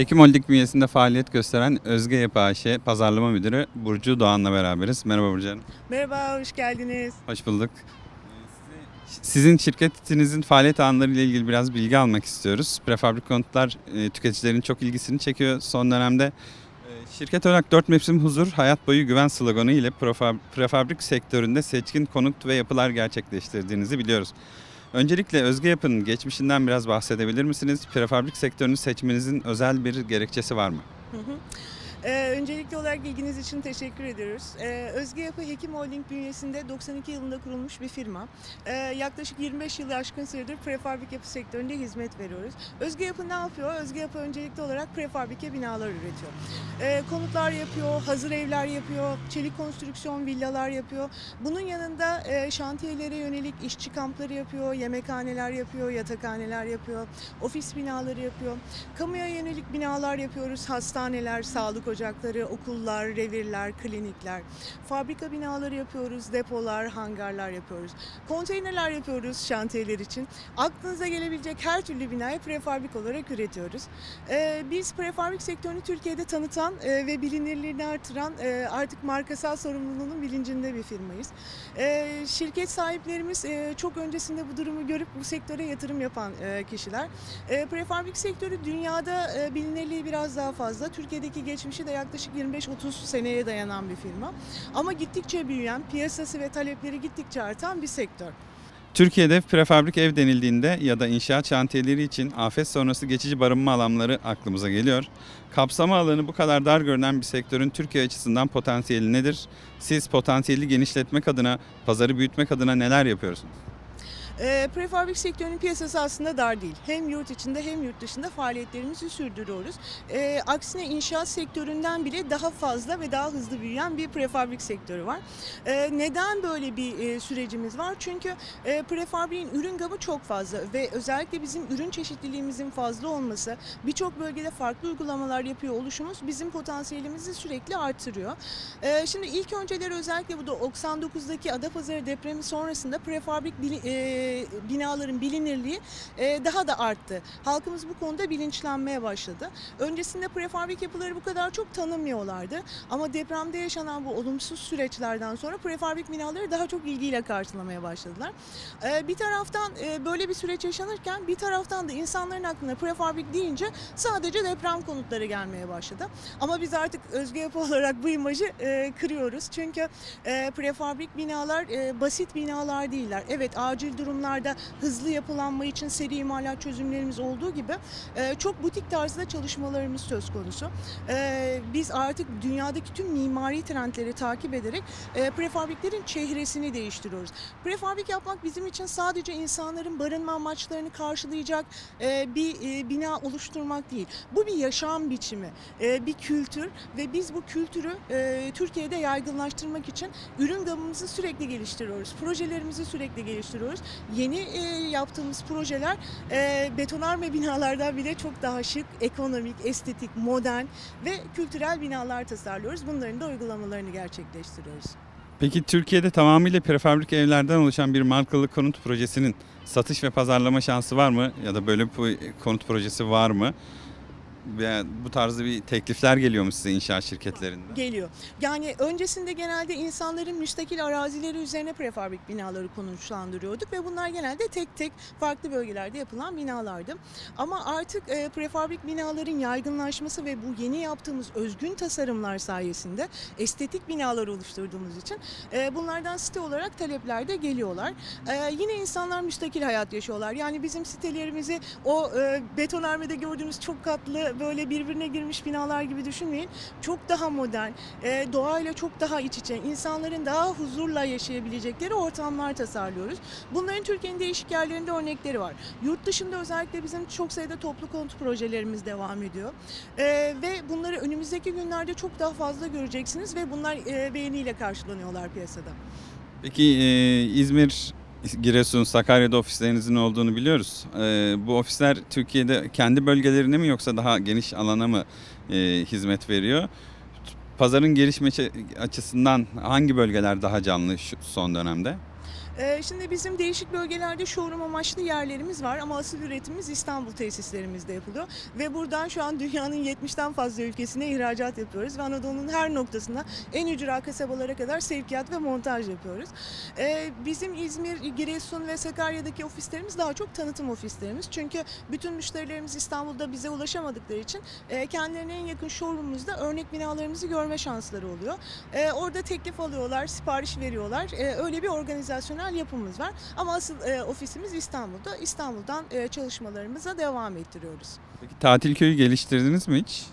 Hekim Holding bünyesinde faaliyet gösteren Özge Yapı AŞ Pazarlama Müdürü Burcu Doğan'la beraberiz. Merhaba Burcu Hanım. Merhaba, hoş geldiniz. Hoş bulduk. Sizin şirketinizin faaliyet alanları ile ilgili biraz bilgi almak istiyoruz. Prefabrik konutlar e, tüketicilerin çok ilgisini çekiyor son dönemde. E, Şirket olarak 4 mevsim huzur, hayat boyu güven sloganı ile prefa- prefabrik sektöründe seçkin konut ve yapılar gerçekleştirdiğinizi biliyoruz. Öncelikle Özge Yapı'nın geçmişinden biraz bahsedebilir misiniz? Prefabrik sektörünü seçmenizin özel bir gerekçesi var mı? Hı hı. Ee, öncelikli olarak ilginiz için teşekkür ediyoruz. Ee, Özge Yapı Hekim Holding bünyesinde 92 yılında kurulmuş bir firma. Ee, yaklaşık 25 yılı aşkın süredir prefabrik yapı sektöründe hizmet veriyoruz. Özge Yapı ne yapıyor? Özge Yapı öncelikli olarak prefabrike binalar üretiyor. Ee, konutlar yapıyor, hazır evler yapıyor, çelik konstrüksiyon villalar yapıyor. Bunun yanında e, şantiyelere yönelik işçi kampları yapıyor, yemekhaneler yapıyor, yatakhaneler yapıyor, ofis binaları yapıyor. Kamuya yönelik binalar yapıyoruz. Hastaneler, sağlık ocakları, okullar, revirler, klinikler. Fabrika binaları yapıyoruz. Depolar, hangarlar yapıyoruz. Konteynerler yapıyoruz şantiyeler için. Aklınıza gelebilecek her türlü binayı prefabrik olarak üretiyoruz. Ee, biz prefabrik sektörünü Türkiye'de tanıtan e, ve bilinirliğini artıran e, artık markasal sorumluluğunun bilincinde bir firmayız. E, şirket sahiplerimiz çok öncesinde bu durumu görüp bu sektöre yatırım yapan kişiler. Prefabrik sektörü dünyada bilinirliği biraz daha fazla. Türkiye'deki geçmişi de yaklaşık 25-30 seneye dayanan bir firma. Ama gittikçe büyüyen, piyasası ve talepleri gittikçe artan bir sektör. Türkiye'de prefabrik ev denildiğinde ya da inşaat şantiyeleri için afet sonrası geçici barınma alanları aklımıza geliyor. Kapsama alanı bu kadar dar görünen bir sektörün Türkiye açısından potansiyeli nedir? Siz potansiyeli genişletmek adına, pazarı büyütmek adına neler yapıyorsunuz? E, prefabrik sektörünün piyasası aslında dar değil. Hem yurt içinde hem yurt dışında faaliyetlerimizi sürdürüyoruz. E, aksine inşaat sektöründen bile daha fazla ve daha hızlı büyüyen bir prefabrik sektörü var. E, neden böyle bir e, sürecimiz var? Çünkü e, prefabriğin ürün gamı çok fazla ve özellikle bizim ürün çeşitliliğimizin fazla olması, birçok bölgede farklı uygulamalar yapıyor oluşumuz bizim potansiyelimizi sürekli artırıyor. E, şimdi ilk önceleri özellikle bu da 99'daki Adapazarı depremi sonrasında prefabrik bili- e, binaların bilinirliği e, daha da arttı. Halkımız bu konuda bilinçlenmeye başladı. Öncesinde prefabrik yapıları bu kadar çok tanımıyorlardı. Ama depremde yaşanan bu olumsuz süreçlerden sonra prefabrik binaları daha çok ilgiyle karşılamaya başladılar. E, bir taraftan e, böyle bir süreç yaşanırken bir taraftan da insanların aklına prefabrik deyince sadece deprem konutları gelmeye başladı. Ama biz artık özgü yapı olarak bu imajı e, kırıyoruz. Çünkü e, prefabrik binalar e, basit binalar değiller. Evet acil durumlarda hızlı yapılanma için seri imalat çözümlerimiz olduğu gibi e, çok butik tarzda çalışmalarımız söz konusu. E, biz artık dünyadaki tüm mimari trendleri takip ederek e, prefabriklerin çehresini değiştiriyoruz. Prefabrik yapmak bizim için sadece insanların barınma amaçlarını karşılayacak bir bina oluşturmak değil. Bu bir yaşam biçimi, bir kültür ve biz bu kültürü Türkiye'de yaygınlaştırmak için ürün gamımızı sürekli geliştiriyoruz. Projelerimizi sürekli geliştiriyoruz. Yeni e, yaptığımız projeler e, betonarme binalardan bile çok daha şık, ekonomik, estetik, modern ve kültürel binalar tasarlıyoruz. Bunların da uygulamalarını gerçekleştiriyoruz. Peki Türkiye'de tamamıyla prefabrik evlerden oluşan bir markalı konut projesinin satış ve pazarlama şansı var mı? Ya da böyle bir konut projesi var mı? Bu tarzda bir teklifler geliyor mu size inşaat şirketlerinden? Geliyor. Yani öncesinde genelde insanların müstakil arazileri üzerine prefabrik binaları konuşlandırıyorduk ve bunlar genelde tek tek farklı bölgelerde yapılan binalardı. Ama artık e, prefabrik binaların yaygınlaşması ve bu yeni yaptığımız özgün tasarımlar sayesinde estetik binalar oluşturduğumuz için e, bunlardan site olarak talepler de geliyorlar. E, yine insanlar müstakil hayat yaşıyorlar. Yani bizim sitelerimizi o e, betonarmede gördüğünüz çok katlı böyle birbirine girmiş binalar gibi düşünmeyin. Çok daha modern, e, doğayla çok daha iç içe, insanların daha huzurla yaşayabilecekleri ortamlar tasarlıyoruz. Bunların Türkiye'nin değişik yerlerinde örnekleri var. Yurt dışında özellikle bizim çok sayıda toplu konut projelerimiz devam ediyor. E, ve bunları önümüzdeki günlerde çok daha fazla göreceksiniz ve bunlar e, beğeniyle karşılanıyorlar piyasada. Peki e, İzmir, Giresun, Sakarya'da ofislerinizin olduğunu biliyoruz. E, bu ofisler Türkiye'de kendi bölgelerine mi yoksa daha geniş alana mı e, hizmet veriyor? Pazarın gelişmesi açısından hangi bölgeler daha canlı şu son dönemde? Ee, şimdi bizim değişik bölgelerde showroom amaçlı yerlerimiz var ama asıl üretimimiz İstanbul tesislerimizde yapılıyor. Ve buradan şu an dünyanın 70'ten fazla ülkesine ihracat yapıyoruz. Ve Anadolu'nun her noktasına en ücra kasabalara kadar sevkiyat ve montaj yapıyoruz. Ee, bizim İzmir, Giresun ve Sakarya'daki ofislerimiz daha çok tanıtım ofislerimiz. Çünkü bütün müşterilerimiz İstanbul'da bize ulaşamadıkları için e, kendilerine en yakın showroomumuzda örnek binalarımızı görme şansları oluyor. E, orada teklif alıyorlar, sipariş veriyorlar. E, öyle bir organizasyonel yapımız var. Ama asıl e, ofisimiz İstanbul'da. İstanbul'dan e, çalışmalarımıza devam ettiriyoruz. Peki tatil köyü geliştirdiniz mi hiç?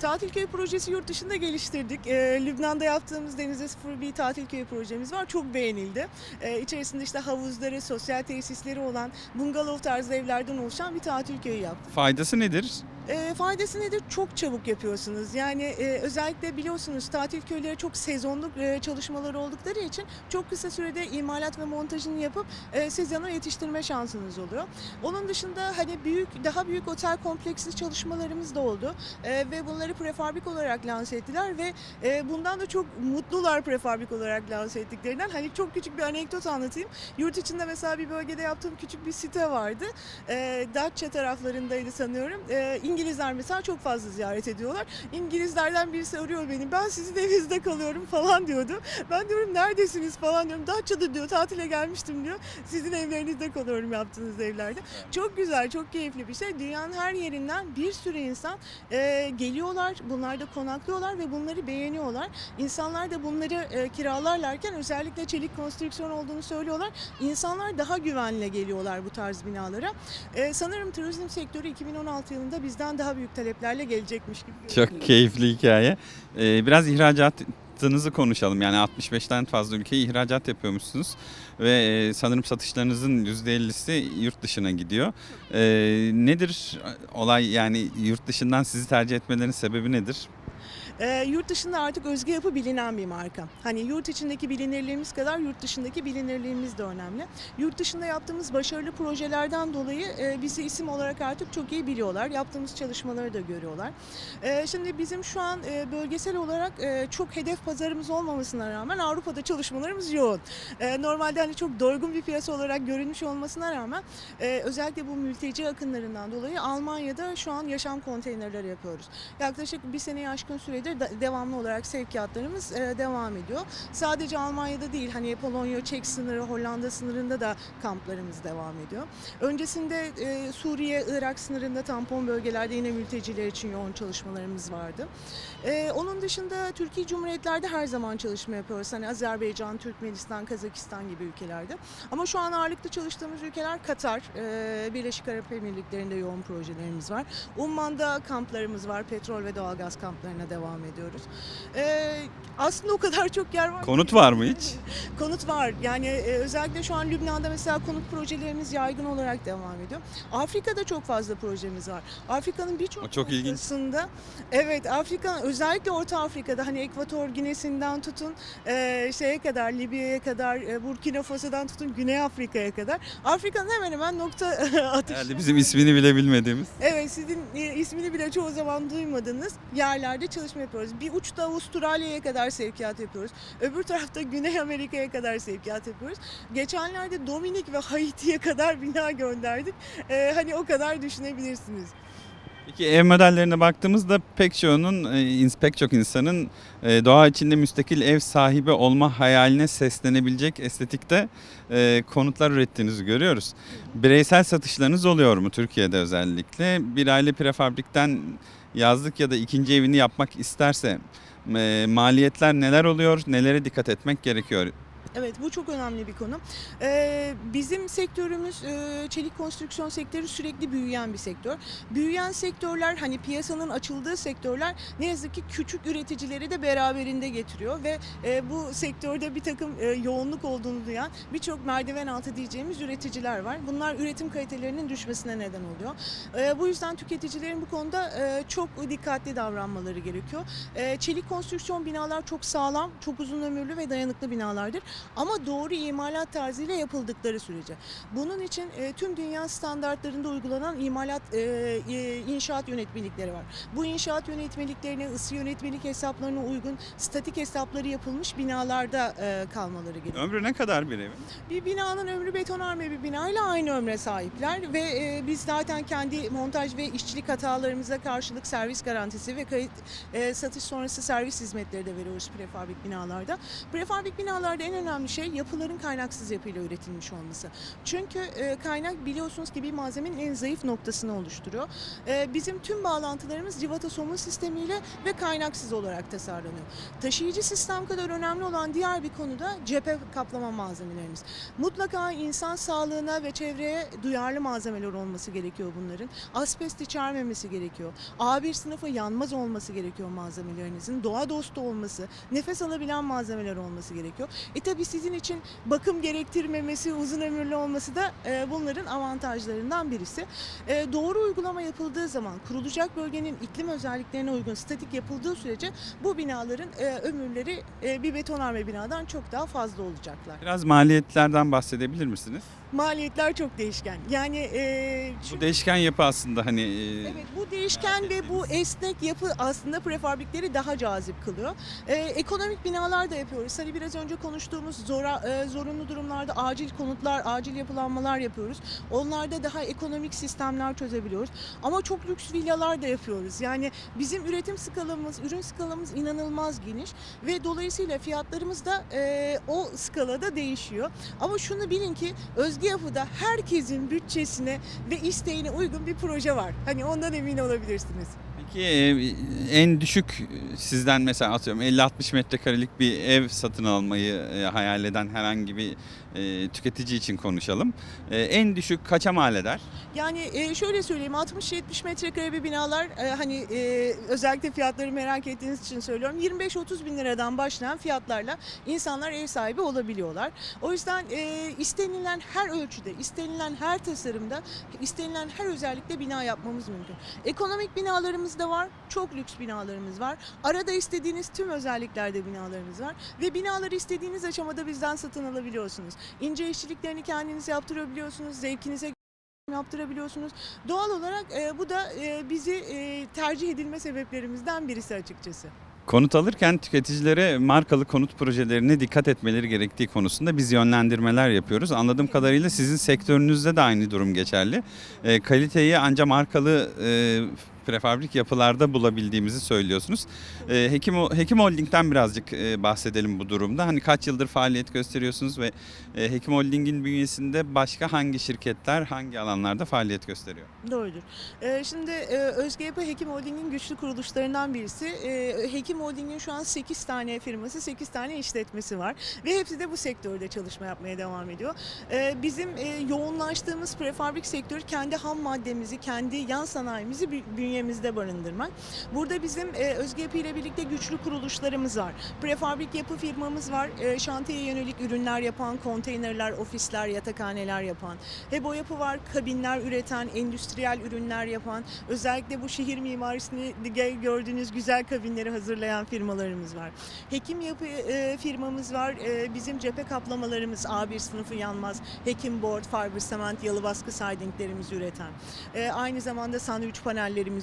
Tatil köyü projesi yurt dışında geliştirdik. E, Lübnan'da yaptığımız Sıfır bir tatil köyü projemiz var. Çok beğenildi. E, içerisinde işte havuzları, sosyal tesisleri olan bungalov tarzı evlerden oluşan bir tatil köyü yaptık. Faydası nedir? E, faydası nedir? Çok çabuk yapıyorsunuz. Yani e, özellikle biliyorsunuz tatil köyleri çok sezonluk e, çalışmaları oldukları için çok kısa sürede imalat ve montajını yapıp e, sezona yetiştirme şansınız oluyor. Onun dışında hani büyük daha büyük otel kompleksi çalışmalarımız da oldu E, ve bunları prefabrik olarak lanse ettiler ve e, bundan da çok mutlular prefabrik olarak lanse ettiklerinden. Hani çok küçük bir anekdot anlatayım. Yurt içinde mesela bir bölgede yaptığım küçük bir site vardı. E, Datça taraflarındaydı sanıyorum. E, İngilizler mesela çok fazla ziyaret ediyorlar. İngilizlerden birisi arıyor beni. Ben sizin evinizde kalıyorum falan diyordu. Ben diyorum neredesiniz falan diyorum. Datça'da diyor tatile gelmiştim diyor. Sizin evlerinizde kalıyorum yaptığınız evlerde. Çok güzel, çok keyifli bir şey. Dünyanın her yerinden bir sürü insan e, geliyorlar. Bunlarda konaklıyorlar ve bunları beğeniyorlar. İnsanlar da bunları e, kiralarlarken özellikle çelik konstrüksiyon olduğunu söylüyorlar. İnsanlar daha güvenle geliyorlar bu tarz binalara. E, sanırım turizm sektörü 2016 yılında bizden daha büyük taleplerle gelecekmiş gibi görünüyor. Çok keyifli hikaye. Ee, biraz ihracatınızı konuşalım. Yani 65'ten fazla ülkeye ihracat yapıyormuşsunuz. Ve e, sanırım satışlarınızın %50'si yurt dışına gidiyor. Ee, nedir olay yani yurt dışından sizi tercih etmelerinin sebebi nedir? E, yurt dışında artık özgü yapı bilinen bir marka. Hani yurt içindeki bilinirliğimiz kadar yurt dışındaki bilinirliğimiz de önemli. Yurt dışında yaptığımız başarılı projelerden dolayı e, bizi isim olarak artık çok iyi biliyorlar. Yaptığımız çalışmaları da görüyorlar. E, şimdi bizim şu an e, bölgesel olarak e, çok hedef pazarımız olmamasına rağmen Avrupa'da çalışmalarımız yoğun. E, normalde hani çok doygun bir piyasa olarak görünmüş olmasına rağmen e, özellikle bu mülteci akınlarından dolayı Almanya'da şu an yaşam konteynerleri yapıyoruz. Yaklaşık bir seneye aşkın da- devamlı olarak sevkiyatlarımız e, devam ediyor. Sadece Almanya'da değil hani Polonya, Çek sınırı, Hollanda sınırında da kamplarımız devam ediyor. Öncesinde e, Suriye, Irak sınırında tampon bölgelerde yine mülteciler için yoğun çalışmalarımız vardı. E, onun dışında Türkiye Cumhuriyetlerde her zaman çalışma yapıyoruz. Hani Azerbaycan, Türkmenistan, Kazakistan gibi ülkelerde. Ama şu an ağırlıklı çalıştığımız ülkeler Katar, Birleşik Arap Emirlikleri'nde yoğun projelerimiz var. Umman'da kamplarımız var. Petrol ve doğalgaz kamplarına devam ediyoruz. E, aslında o kadar çok yer var. Konut var mı hiç? Konut var. Yani e, özellikle şu an Lübnan'da mesela konut projelerimiz yaygın olarak devam ediyor. Afrika'da çok fazla projemiz var. Afrika'nın birçok çok ilginç. noktasında evet Afrika özellikle Orta Afrika'da hani Ekvator Ginesi'nden tutun e, şeye kadar Libya'ya kadar e, Burkina Faso'dan tutun Güney Afrika'ya kadar Afrika'nın hemen hemen nokta atışı. Herhalde bizim ismini bile bilmediğimiz. Evet sizin e, ismini bile çoğu zaman duymadığınız yerlerde çalışma yapıyoruz. Bir uçta Avustralya'ya kadar sevkiyat yapıyoruz. Öbür tarafta Güney Amerika'ya kadar sevkiyat yapıyoruz. Geçenlerde Dominik ve Haiti'ye kadar bina gönderdik. E, hani o kadar düşünebilirsiniz. Peki ev modellerine baktığımızda pek çoğunun, e, pek çok insanın e, doğa içinde müstakil ev sahibi olma hayaline seslenebilecek estetikte e, konutlar ürettiğinizi görüyoruz. Bireysel satışlarınız oluyor mu Türkiye'de özellikle? Bir aile prefabrikten yazlık ya da ikinci evini yapmak isterse e, maliyetler neler oluyor, nelere dikkat etmek gerekiyor? Evet bu çok önemli bir konu. Ee, bizim sektörümüz e, çelik konstrüksiyon sektörü sürekli büyüyen bir sektör. Büyüyen sektörler hani piyasanın açıldığı sektörler ne yazık ki küçük üreticileri de beraberinde getiriyor ve e, bu sektörde bir takım e, yoğunluk olduğunu duyan birçok merdiven altı diyeceğimiz üreticiler var. Bunlar üretim kalitelerinin düşmesine neden oluyor. E, bu yüzden tüketicilerin bu konuda e, çok dikkatli davranmaları gerekiyor. E, çelik konstrüksiyon binalar çok sağlam, çok uzun ömürlü ve dayanıklı binalardır. Ama doğru imalat tarzıyla yapıldıkları sürece. Bunun için e, tüm dünya standartlarında uygulanan imalat e, e, inşaat yönetmelikleri var. Bu inşaat yönetmeliklerine, ısı yönetmelik hesaplarına uygun statik hesapları yapılmış binalarda e, kalmaları gerekiyor. Ömrü ne kadar bir evin? Bir binanın ömrü betonarme bir binayla aynı ömre sahipler ve e, biz zaten kendi montaj ve işçilik hatalarımıza karşılık servis garantisi ve kayıt e, satış sonrası servis hizmetleri de veriyoruz prefabrik binalarda. Prefabrik binalarda en önemli şey yapıların kaynaksız yapıyla üretilmiş olması. Çünkü e, kaynak biliyorsunuz ki bir malzemenin en zayıf noktasını oluşturuyor. E, bizim tüm bağlantılarımız civata somun sistemiyle ve kaynaksız olarak tasarlanıyor. Taşıyıcı sistem kadar önemli olan diğer bir konu da cephe kaplama malzemelerimiz. Mutlaka insan sağlığına ve çevreye duyarlı malzemeler olması gerekiyor bunların. Asbest içermemesi gerekiyor. A1 sınıfı yanmaz olması gerekiyor malzemelerinizin. Doğa dostu olması, nefes alabilen malzemeler olması gerekiyor. E tabi sizin için bakım gerektirmemesi, uzun ömürlü olması da e, bunların avantajlarından birisi. E, doğru uygulama yapıldığı zaman kurulacak bölgenin iklim özelliklerine uygun statik yapıldığı sürece bu binaların e, ömürleri e, bir betonarme binadan çok daha fazla olacaklar. Biraz maliyetlerden bahsedebilir misiniz? Maliyetler çok değişken. Yani e, Bu çünkü- değişken yapı aslında hani e, Evet bu değişken ve bu esnek yapı aslında prefabrikleri daha cazip kılıyor. Ee, ekonomik binalar da yapıyoruz. Hani biraz önce konuştuğumuz zora, e, zorunlu durumlarda acil konutlar, acil yapılanmalar yapıyoruz. Onlarda daha ekonomik sistemler çözebiliyoruz. Ama çok lüks villalar da yapıyoruz. Yani bizim üretim skalamız, ürün skalamız inanılmaz geniş ve dolayısıyla fiyatlarımız da e, o skalada değişiyor. Ama şunu bilin ki Özge Yapı'da herkesin bütçesine ve isteğine uygun bir proje var. Hani ondan emin olabilirsiniz. Peki e, en düşük sizden mesela atıyorum 50-60 metrekarelik bir ev satın almayı e, hayal eden herhangi bir e, tüketici için konuşalım. E, en düşük kaça mal eder? Yani e, şöyle söyleyeyim 60-70 metrekare bir binalar e, hani e, özellikle fiyatları merak ettiğiniz için söylüyorum 25-30 bin liradan başlayan fiyatlarla insanlar ev sahibi olabiliyorlar. O yüzden e, istenilen her ölçüde, istenilen her tasarımda, istenilen her özellikle bina yapmamız mümkün. Ekonomik binalarımız da var, çok lüks binalarımız var. Arada istediğiniz tüm özelliklerde binalarımız var ve binaları istediğiniz aşamada bizden satın alabiliyorsunuz. İnce işçiliklerini kendiniz yaptırabiliyorsunuz, zevkinize yaptırabiliyorsunuz. Doğal olarak e, bu da e, bizi e, tercih edilme sebeplerimizden birisi açıkçası. Konut alırken tüketicilere markalı konut projelerine dikkat etmeleri gerektiği konusunda biz yönlendirmeler yapıyoruz. Anladığım kadarıyla sizin sektörünüzde de aynı durum geçerli. E, kaliteyi ancak markalı e, prefabrik yapılarda bulabildiğimizi söylüyorsunuz. E, Hekim, Hekim Holding'den birazcık e, bahsedelim bu durumda. Hani kaç yıldır faaliyet gösteriyorsunuz ve e, Hekim Holding'in bünyesinde başka hangi şirketler hangi alanlarda faaliyet gösteriyor? Doğrudur. E, şimdi e, Özge Yapı Hekim Holding'in güçlü kuruluşlarından birisi. E, Hekim Holding'in şu an 8 tane firması, 8 tane işletmesi var. Ve hepsi de bu sektörde çalışma yapmaya devam ediyor. E, bizim e, yoğunlaştığımız prefabrik sektörü kendi ham maddemizi, kendi yan sanayimizi bü- bünyemizde barındırmak. Burada bizim e, Özge Yapı ile birlikte güçlü kuruluşlarımız var. Prefabrik yapı firmamız var. E, şantiyeye yönelik ürünler yapan, konteynerler, ofisler, yatakhaneler yapan. HEBO yapı var, kabinler üreten, endüstriyel ürünler yapan, özellikle bu şehir mimarisini gördüğünüz güzel kabinleri hazırlayan firmalarımız var. Hekim yapı e, firmamız var, e, bizim cephe kaplamalarımız A1 sınıfı yanmaz, hekim board, fiber cement, yalı baskı sidinglerimizi üreten, e, aynı zamanda sandviç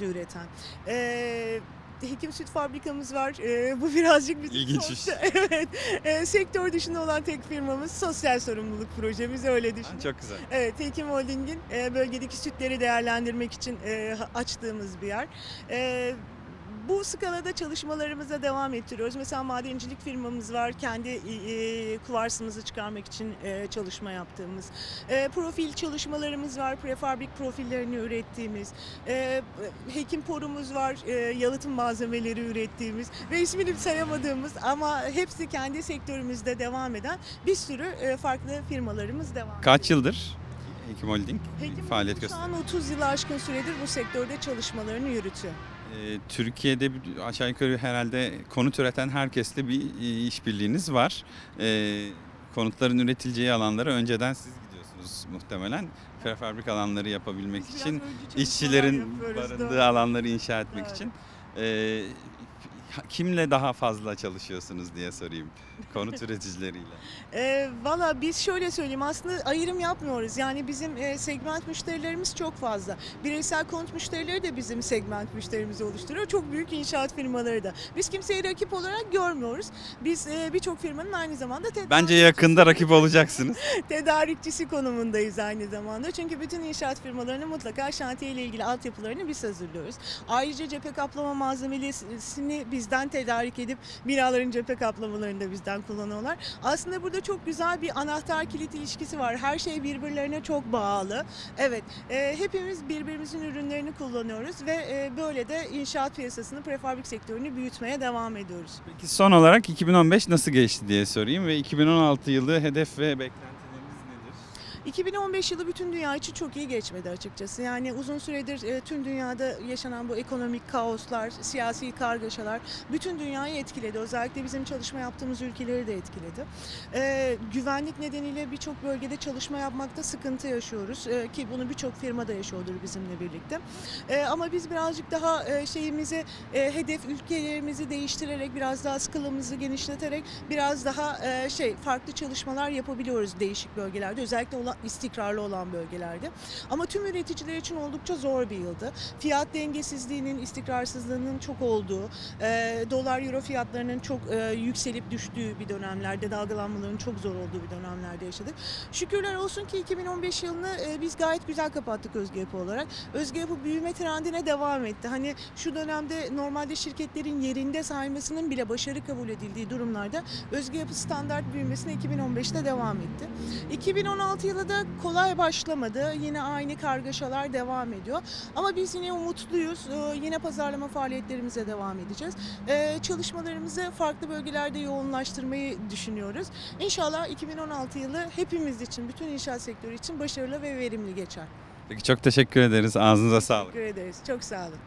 panellerimizi üreten. E, Hekim süt fabrikamız var. E, bu birazcık bizim İlginçmiş. sosyal- evet. E, sektör dışında olan tek firmamız sosyal sorumluluk projemiz öyle düşünün. Çok güzel. Evet, Hekim Holding'in e, bölgedeki sütleri değerlendirmek için e, açtığımız bir yer. E, bu skalada çalışmalarımıza devam ettiriyoruz. Mesela madencilik firmamız var. Kendi e, kuvarsımızı çıkarmak için e, çalışma yaptığımız. E, profil çalışmalarımız var. Prefabrik profillerini ürettiğimiz. E, hekim porumuz var. E, yalıtım malzemeleri ürettiğimiz. Ve ismini sayamadığımız ama hepsi kendi sektörümüzde devam eden bir sürü e, farklı firmalarımız devam Kaç yıldır Hekim Holding Hekim faaliyet gösteriyor? Şu an 30 yılı aşkın süredir bu sektörde çalışmalarını yürütüyor. Ee, Türkiye'de aşağı yukarı herhalde konut üreten herkesle bir e, işbirliğiniz var. Ee, konutların üretileceği alanlara önceden siz gidiyorsunuz muhtemelen. Prefabrik alanları yapabilmek Biz için, işçilerin barındığı doğru. alanları inşa etmek Evet. için. Kimle daha fazla çalışıyorsunuz diye sorayım konut üreticileriyle. E, Valla biz şöyle söyleyeyim aslında ayrım yapmıyoruz. Yani bizim e, segment müşterilerimiz çok fazla. Bireysel konut müşterileri de bizim segment müşterimizi oluşturuyor. Çok büyük inşaat firmaları da. Biz kimseyi rakip olarak görmüyoruz. Biz e, birçok firmanın aynı zamanda tedarikçisi- Bence yakında rakip olacaksınız. tedarikçisi konumundayız aynı zamanda. Çünkü bütün inşaat firmalarının mutlaka şantiye ile ilgili altyapılarını biz hazırlıyoruz. Ayrıca cephe kaplama malzemesini bizden tedarik edip binaların cephe kaplamalarını da bizden kullanıyorlar. Aslında burada çok güzel bir anahtar kilit ilişkisi var. Her şey birbirlerine çok bağlı. Evet, e, hepimiz birbirimizin ürünlerini kullanıyoruz ve e, böyle de inşaat piyasasını, prefabrik sektörünü büyütmeye devam ediyoruz. Peki son olarak 2015 nasıl geçti diye sorayım ve 2016 yılı hedef ve nedir? 2015 yılı bütün dünya için çok iyi geçmedi açıkçası. Yani uzun süredir e, tüm dünyada yaşanan bu ekonomik kaoslar, siyasi kargaşalar bütün dünyayı etkiledi. Özellikle bizim çalışma yaptığımız ülkeleri de etkiledi. E, güvenlik nedeniyle birçok bölgede çalışma yapmakta sıkıntı yaşıyoruz E, ki bunu birçok firma da yaşıyordur bizimle birlikte. Ama biz birazcık daha şeyimizi hedef ülkelerimizi değiştirerek biraz daha skılımızı genişleterek biraz daha şey farklı çalışmalar yapabiliyoruz değişik bölgelerde özellikle istikrarlı olan bölgelerde. Ama tüm üreticiler için oldukça zor bir yıldı. Fiyat dengesizliğinin, istikrarsızlığının çok olduğu, e, dolar euro fiyatlarının çok e, yükselip düştüğü bir dönemlerde, dalgalanmaların çok zor olduğu bir dönemlerde yaşadık. Şükürler olsun ki 2015 yılını e, biz gayet güzel kapattık Özge Yapı olarak. Özge Yapı büyüme trendine devam etti. Hani şu dönemde normalde şirketlerin yerinde saymasının bile başarı kabul edildiği durumlarda Özge Yapı standart büyümesine 2015'te devam etti. 2016 yılı da kolay başlamadı. Yine aynı kargaşalar devam ediyor. Ama biz yine umutluyuz. Ee, Yine pazarlama faaliyetlerimize devam edeceğiz. Ee, Çalışmalarımızı farklı bölgelerde yoğunlaştırmayı düşünüyoruz. İnşallah 2016 yılı hepimiz için, bütün inşaat sektörü için başarılı ve verimli geçer. Peki çok teşekkür ederiz. Ağzınıza sağlık. Teşekkür ederiz. Çok sağ olun.